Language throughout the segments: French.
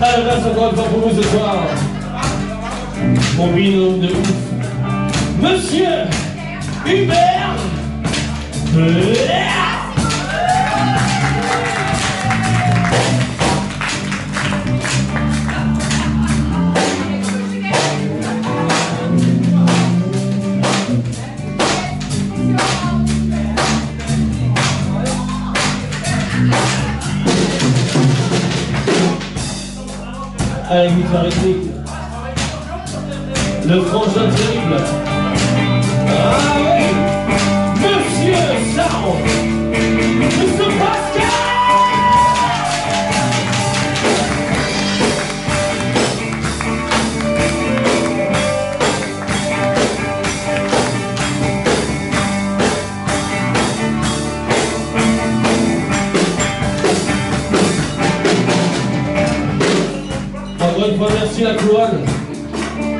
Allez, merci encore fois pour vous ce soir. Mon binôme de ouf. Monsieur Hubert Allez, guitare rythmique. Le frangin terrible. Encore une fois, merci la cloine.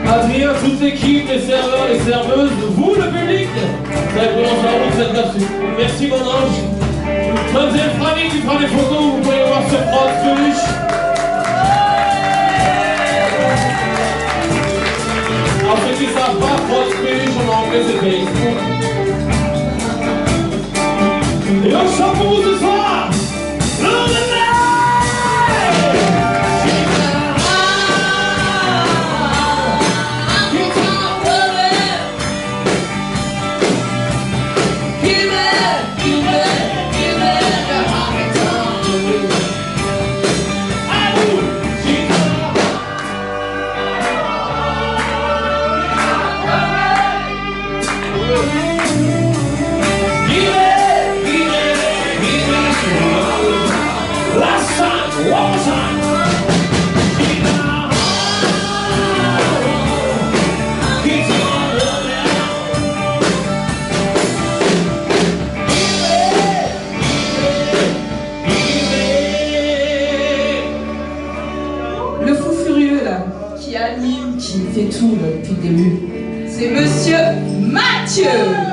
Adrien, toute l'équipe, les serveurs, les serveuses, vous le public, ça va commencer en route cette là Merci mon ange. Mademoiselle Franny qui prend les photos, vous pouvez voir ce prod Peluche. Alors ceux qui ne savent pas, prod Peluche en anglais c'est Facebook. Et on chante pour vous ce soir Le two.